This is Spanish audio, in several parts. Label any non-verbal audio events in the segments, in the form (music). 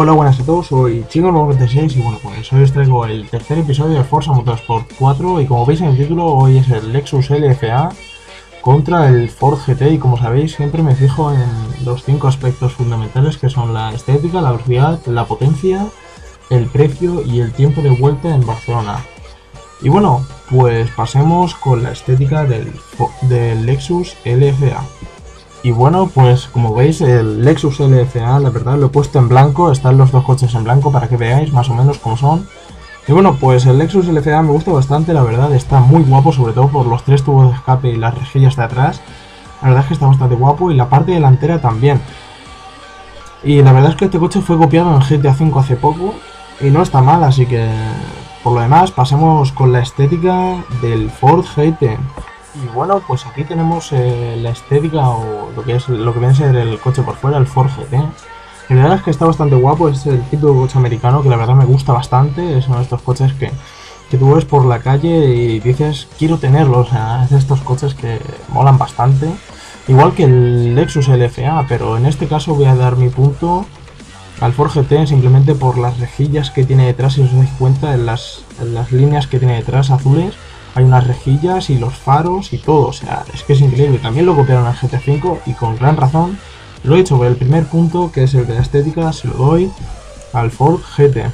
Hola, buenas a todos, soy Chico96 y bueno, pues hoy os traigo el tercer episodio de Forza Motorsport 4 y como veis en el título, hoy es el Lexus LFA contra el Ford GT y como sabéis siempre me fijo en los cinco aspectos fundamentales que son la estética, la velocidad, la potencia, el precio y el tiempo de vuelta en Barcelona. Y bueno, pues pasemos con la estética del, del Lexus LFA. Y bueno, pues como veis el Lexus LFA, la verdad lo he puesto en blanco, están los dos coches en blanco para que veáis más o menos cómo son. Y bueno, pues el Lexus LFA me gusta bastante, la verdad está muy guapo, sobre todo por los tres tubos de escape y las rejillas de atrás. La verdad es que está bastante guapo y la parte delantera también. Y la verdad es que este coche fue copiado en GTA V hace poco y no está mal, así que por lo demás pasemos con la estética del Ford GT. Y bueno, pues aquí tenemos eh, la estética o lo que es lo que viene a ser el coche por fuera, el Ford GT. La verdad es que está bastante guapo, es el tipo de coche americano que la verdad me gusta bastante, es uno de estos coches que, que tú ves por la calle y dices quiero tenerlo, o sea, es de estos coches que molan bastante. Igual que el Lexus LFA, pero en este caso voy a dar mi punto al Ford GT simplemente por las rejillas que tiene detrás, si os dais cuenta, en las, en las líneas que tiene detrás azules hay unas rejillas y los faros y todo, o sea, es que es increíble. También lo copiaron al GT5 y con gran razón lo he hecho por el primer punto, que es el de la estética, se lo doy al Ford GT.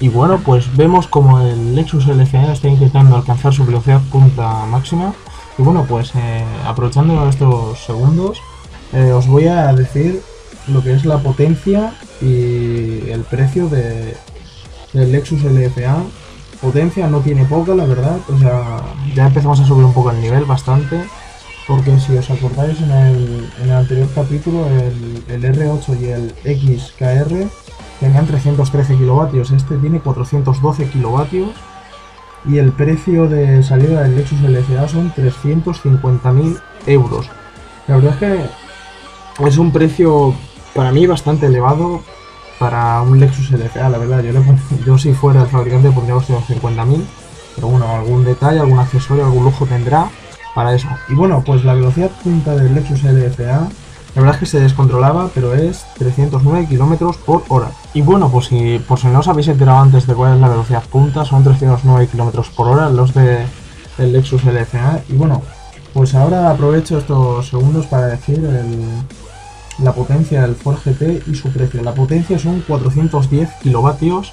Y bueno, pues vemos como el Lexus LCA está intentando alcanzar su velocidad punta máxima. Y bueno, pues eh, aprovechando estos segundos, eh, os voy a decir lo que es la potencia y el precio de, del Lexus LFA Potencia no tiene poca, la verdad. O sea, ya empezamos a subir un poco el nivel bastante. Porque si os acordáis en el, anterior capítulo, el, R8 y el XKR tenían 313 kilovatios. Este tiene 412 kilovatios. Y el precio de salida del Lexus LCA son 350.000 euros. La verdad es que es un precio para mí bastante elevado para un Lexus LFA, la verdad. Yo, yo si fuera el fabricante pondría los 50.000, pero bueno, algún detalle, algún accesorio, algún lujo tendrá para eso. Y bueno, pues la velocidad punta del Lexus LFA, la verdad es que se descontrolaba, pero es 309 km por hora. Y bueno, pues si por si no os habéis enterado antes de cuál es la velocidad punta, son 309 km por hora los de el Lexus LFA. Y bueno, pues ahora aprovecho estos segundos para decir el, la potencia del Ford GT y su precio. La potencia son 410 kilovatios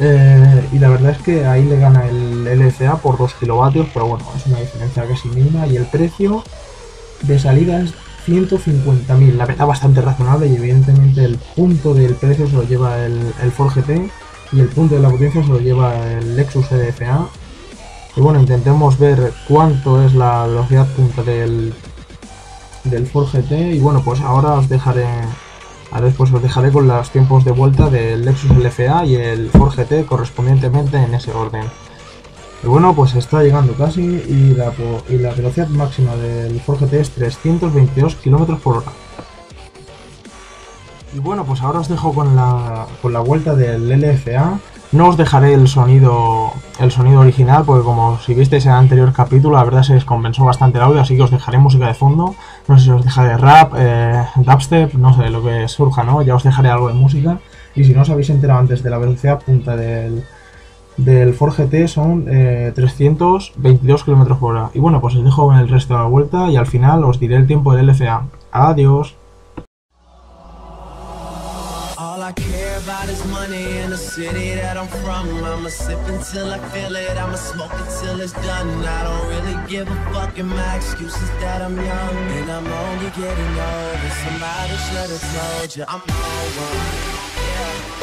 eh, y la verdad es que ahí le gana el LCA por 2 kilovatios, pero bueno, es una diferencia casi mínima y el precio de salida es 150.000, la verdad bastante razonable y evidentemente el punto del precio se lo lleva el, el Ford GT y el punto de la potencia se lo lleva el Lexus LFA. Y bueno, intentemos ver cuánto es la velocidad punta del del Ford GT y bueno pues ahora os dejaré después os dejaré con los tiempos de vuelta del Lexus LFA y el Ford GT correspondientemente en ese orden. Y bueno pues está llegando casi y la, y la velocidad máxima del Ford GT es 322 km por hora. Y bueno pues ahora os dejo con la, con la vuelta del LFA no os dejaré el sonido el sonido original porque como si visteis en el anterior capítulo la verdad se descompensó bastante el audio así que os dejaré música de fondo. No sé si os dejaré rap, eh, dubstep, no sé lo que surja, ¿no? Ya os dejaré algo de música. Y si no os habéis enterado antes de la velocidad punta del, del Ford son 322 eh, km por hora. Y bueno, pues os dejo con el resto de la vuelta y al final os diré el tiempo del LCA. Adiós. Is money in the city that I'm from. I'ma sip until I feel it, I'ma smoke until it's done. I don't really give a fuck, and my excuse is that I'm young. And I'm only getting older, somebody should have told you I'm one. Yeah,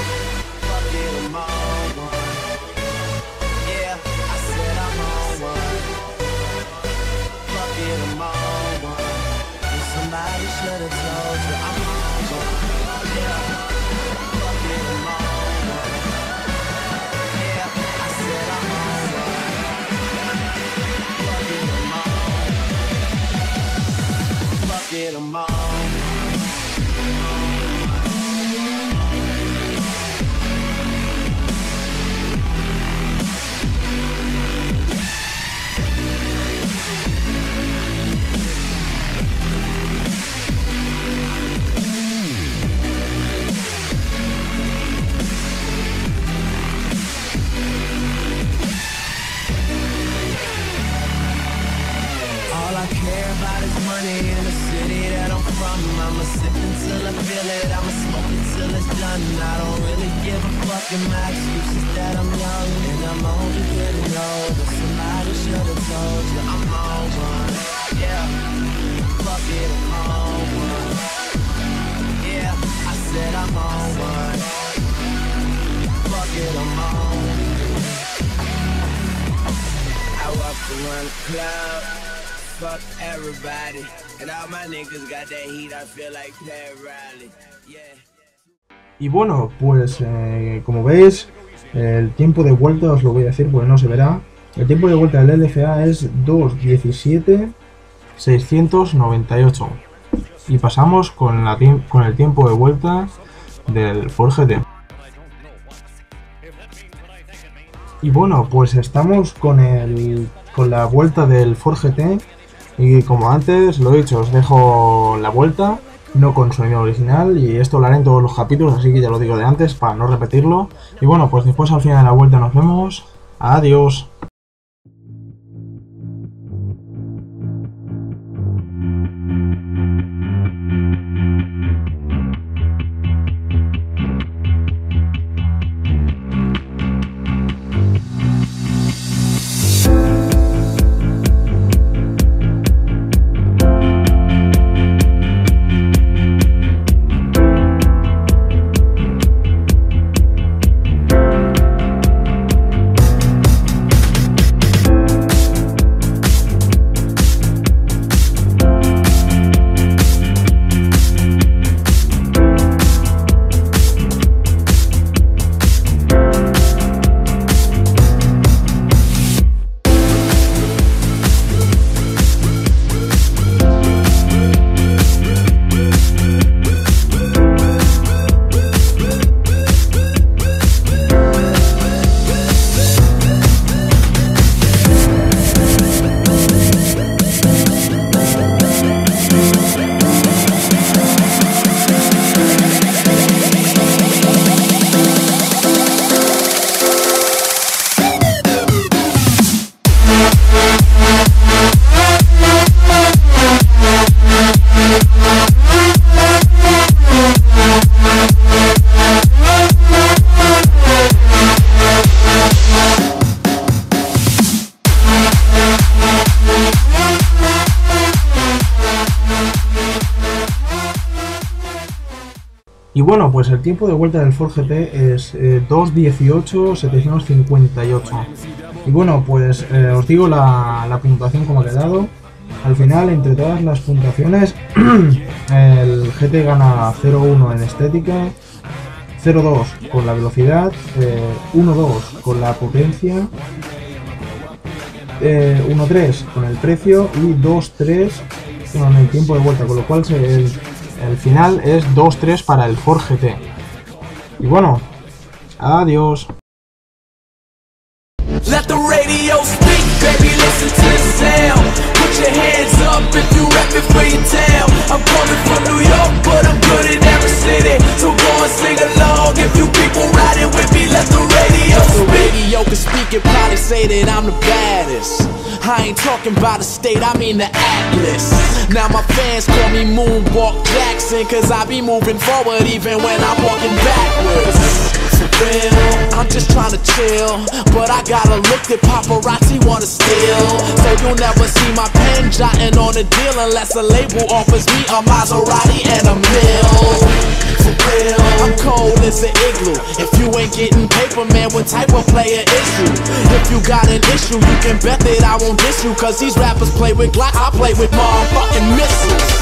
it's done. I don't really give a fuck. And my excuse is that I'm young and I'm only getting older. Somebody should have told you I'm on one. Yeah, fuck it, I'm on one. Yeah, I said I'm on one. Fuck it, I'm on. I walk around the club, fuck everybody, and all my niggas got that heat. I feel like Pat Riley. Yeah. Y bueno, pues eh, como veis, el tiempo de vuelta, os lo voy a decir porque no se verá. El tiempo de vuelta del LFA es 2.17.698. Y pasamos con, la, con el tiempo de vuelta del Ford GT. Y bueno, pues estamos con, el, con la vuelta del Ford GT. Y como antes lo he dicho, os dejo la vuelta, no con sonido original. Y esto lo haré en todos los capítulos, así que ya lo digo de antes para no repetirlo. Y bueno, pues después al final de la vuelta nos vemos. Adiós. Y bueno, pues el tiempo de vuelta del Ford GT es eh, 2.18.758. Y bueno, pues eh, os digo la, puntuación como ha quedado. Al final, entre todas las puntuaciones, (clears throat) el GT gana 0.1 en estética, 0.2 con la velocidad, eh, 1.2 con la potencia, eh, 1.3 con el precio y 2.3 con el tiempo de vuelta, con lo cual se- el, el final es 2.3 para el Ford GT. Y bueno, adiós. Let the radio speak, baby, listen to the sound. Put your hands up if you reppin' for your town. I'm coming from New York, but I'm good in every city. So go and sing along if you people riding with me. Let the radio The speak. radio can speak and probably say that I'm the baddest. I ain't talking about the state, I mean the atlas. Now my fans call me Moonwalk Jackson, cause I be moving forward even when I'm walking backwards. Real, I'm just trying to chill, but I got a look that paparazzi wanna steal. So you'll never see my pen jotting on a deal unless a label offers me a Maserati and a mill. I'm cold as an igloo. If you ain't getting paper, man, what type of player is you? If you got an issue, you can bet that I won't diss you. Cause these rappers play with Glock, I play with motherfucking missiles.